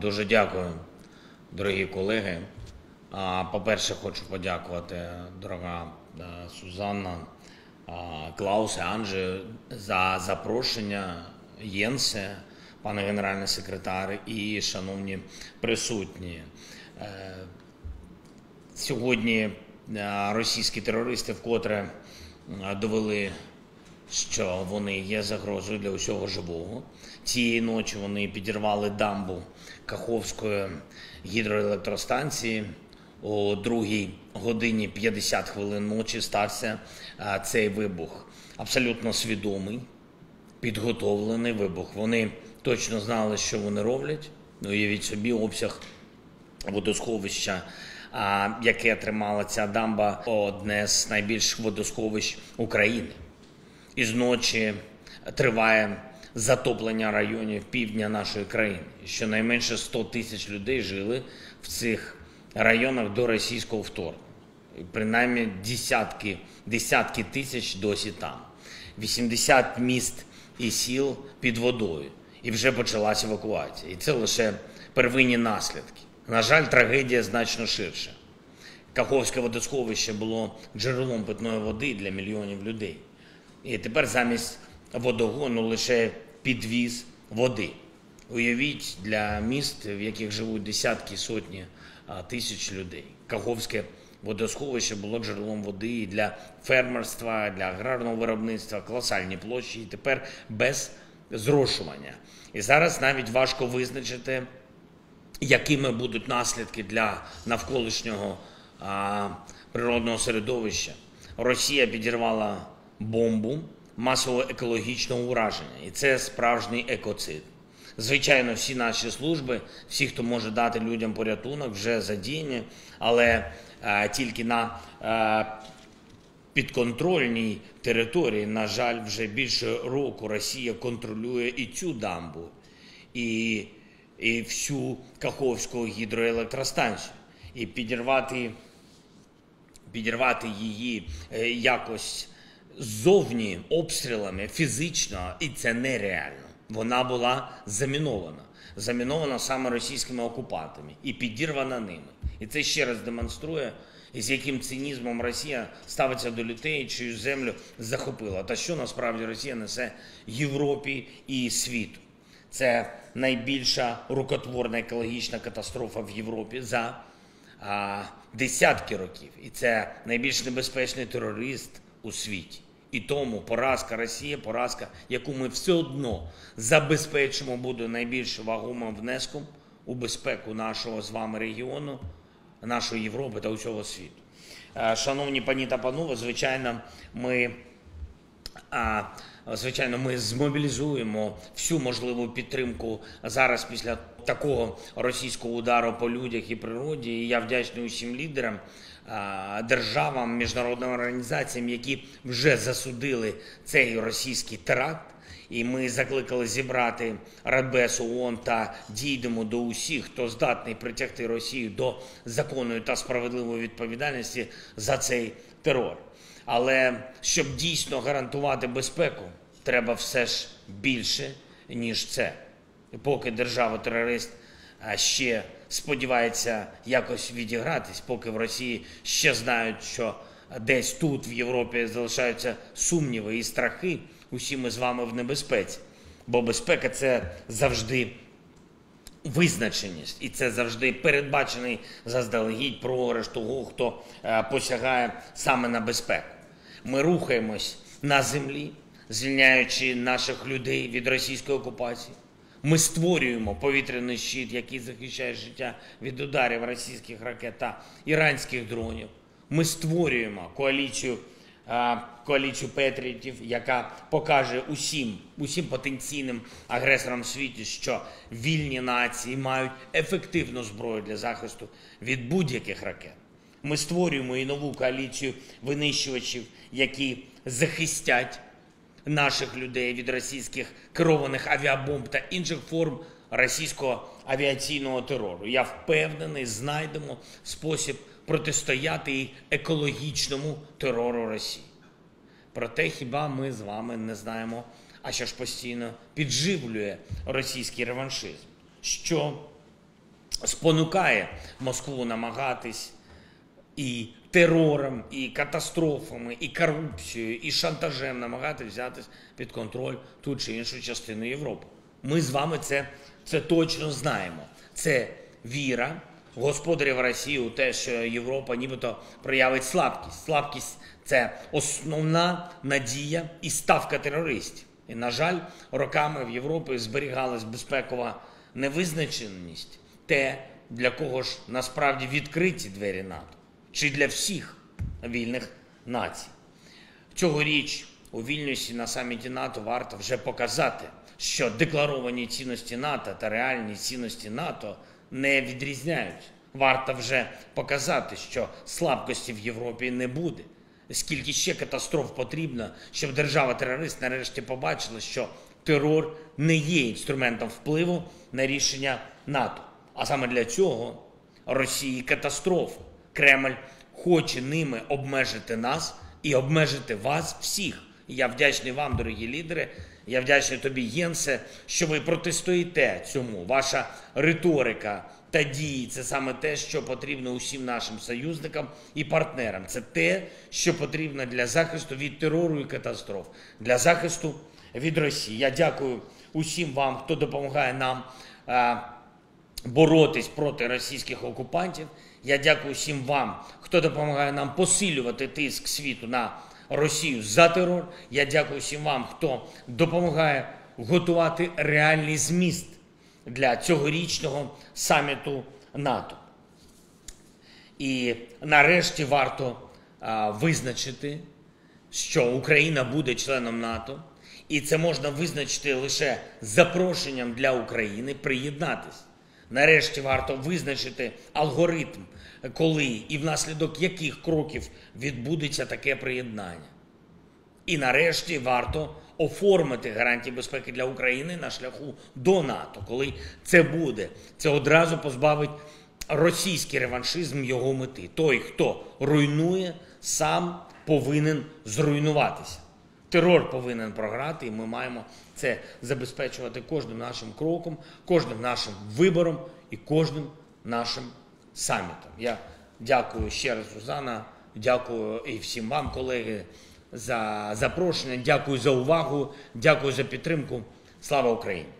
Дуже дякую, дорогі колеги. По-перше, хочу подякувати, дорога е, Сузанна, Клаусе, Анже за запрошення, Єнсе, пане генеральний секретар і шановні присутні. Е, Сьогодні е, російські терористи вкотре довели що вони є загрозою для усього живого. Цієї ночі вони підірвали дамбу Каховської гідроелектростанції. О другій годині 50 хвилин ночі стався цей вибух. Абсолютно свідомий, підготовлений вибух. Вони точно знали, що вони роблять. Ну, уявіть собі, обсяг водосховища, яке тримала ця дамба, одне з найбільших водосховищ України. Із ночі триває затоплення районів півдня нашої країни. Щонайменше 100 тисяч людей жили в цих районах до російського вторгнення. Принаймні десятки, десятки тисяч досі там. 80 міст і сіл під водою. І вже почалась евакуація. І це лише первинні наслідки. На жаль, трагедія значно ширша. Каховське водосховище було джерелом питної води для мільйонів людей. І тепер замість водогону лише підвіз води. Уявіть для міст, в яких живуть десятки сотні тисяч людей. Каховське водосховище було джерелом води і для фермерства, для аграрного виробництва, колосальні площі, і тепер без зрошування. І зараз навіть важко визначити, якими будуть наслідки для навколишнього а, природного середовища. Росія підірвала бомбу масового екологічного ураження, і це справжній екоцид. Звичайно, всі наші служби, всі, хто може дати людям порятунок, вже задіяні, але е, тільки на е, підконтрольній території, на жаль, вже більше року Росія контролює і цю дамбу, і, і всю Каховську гідроелектростанцію. І підірвати, підірвати її е, якось ззовні обстрілами фізично, і це нереально. Вона була замінована. Замінована саме російськими окупантами і підірвана ними. І це ще раз демонструє, з яким цинізмом Росія ставиться до людей, чию землю захопила. Та що насправді Росія несе Європі і світу. Це найбільша рукотворна екологічна катастрофа в Європі за а, десятки років. І це найбільш небезпечний терорист у світі. І тому поразка Росії, поразка, яку ми все одно забезпечимо, буде найбільш вагомим внеском у безпеку нашого з вами регіону, нашої Європи та усього світу. Е, Шановні пані та панове, звичайно, ми. А, звичайно, ми змобілізуємо всю можливу підтримку зараз після такого російського удару по людях і природі. І я вдячний усім лідерам, державам, міжнародним організаціям, які вже засудили цей російський теракт. І ми закликали зібрати Радбез ООН та дійдемо до усіх, хто здатний притягти Росію до законної та справедливої відповідальності за цей терор. Але щоб дійсно гарантувати безпеку, треба все ж більше, ніж це. І поки держава-терорист ще сподівається якось відігратись, поки в Росії ще знають, що десь тут, в Європі, залишаються сумніви і страхи, усі ми з вами в небезпеці. Бо безпека це завжди визначеність, і це завжди передбачений заздалегідь програш того, хто е, посягає саме на безпеку. Ми рухаємось на землі, звільняючи наших людей від російської окупації. Ми створюємо повітряний щит, який захищає життя від ударів російських ракет та іранських дронів. Ми створюємо коаліцію коаліцію Петріотів, яка покаже усім, усім потенційним агресорам світі, що вільні нації мають ефективну зброю для захисту від будь-яких ракет. Ми створюємо і нову коаліцію винищувачів, які захистять наших людей від російських керованих авіабомб та інших форм російського авіаційного терору. Я впевнений, знайдемо спосіб протистояти екологічному терору Росії. Проте хіба ми з вами не знаємо, а що ж постійно підживлює російський реваншизм? Що спонукає Москву намагатись і терором, і катастрофами, і корупцією, і шантажем намагатись взяти під контроль ту чи іншу частину Європи. Ми з вами це, це точно знаємо. Це віра господарів Росії у те, що Європа нібито проявить слабкість. Слабкість це основна надія і ставка терористів. І, на жаль, роками в Європі зберігалась безпекова невизначеність, те, для кого ж насправді відкриті двері НАТО, чи для всіх вільних націй. Цьогоріч у Вільнюсі на саміті НАТО варто вже показати, що декларовані цінності НАТО та реальні цінності НАТО не відрізняються. Варто вже показати, що слабкості в Європі не буде. Скільки ще катастроф потрібно, щоб держава-терорист нарешті побачила, що терор не є інструментом впливу на рішення НАТО. А саме для цього Росії катастрофа. Кремль хоче ними обмежити нас і обмежити вас всіх. Я вдячний вам, дорогі лідери. Я вдячний тобі, Єнсе, що ви протистоїте цьому. Ваша риторика та дії це саме те, що потрібно усім нашим союзникам і партнерам. Це те, що потрібно для захисту від терору і катастроф, для захисту від Росії. Я дякую усім вам, хто допомагає нам. боротись проти російських окупантів. Я дякую всім вам, хто допомагає нам посилювати тиск світу на Росію за терор. Я дякую всім вам, хто допомагає готувати реальний зміст для цьогорічного саміту НАТО. І нарешті варто визначити, що Україна буде членом НАТО, і це можна визначити лише запрошенням для України приєднатись. Нарешті варто визначити алгоритм, коли і внаслідок яких кроків відбудеться таке приєднання. І нарешті варто оформити гарантії безпеки для України на шляху до НАТО. Коли це буде, це одразу позбавить російський реваншизм його мети. Той, хто руйнує, сам повинен зруйнуватися. Терор повинен програти, і ми маємо це забезпечувати кожним нашим кроком, кожним нашим вибором і кожним нашим самітом. Я дякую ще раз, Сузана. Дякую і всім вам, колеги, за запрошення. Дякую за увагу. Дякую за підтримку. Слава Україні!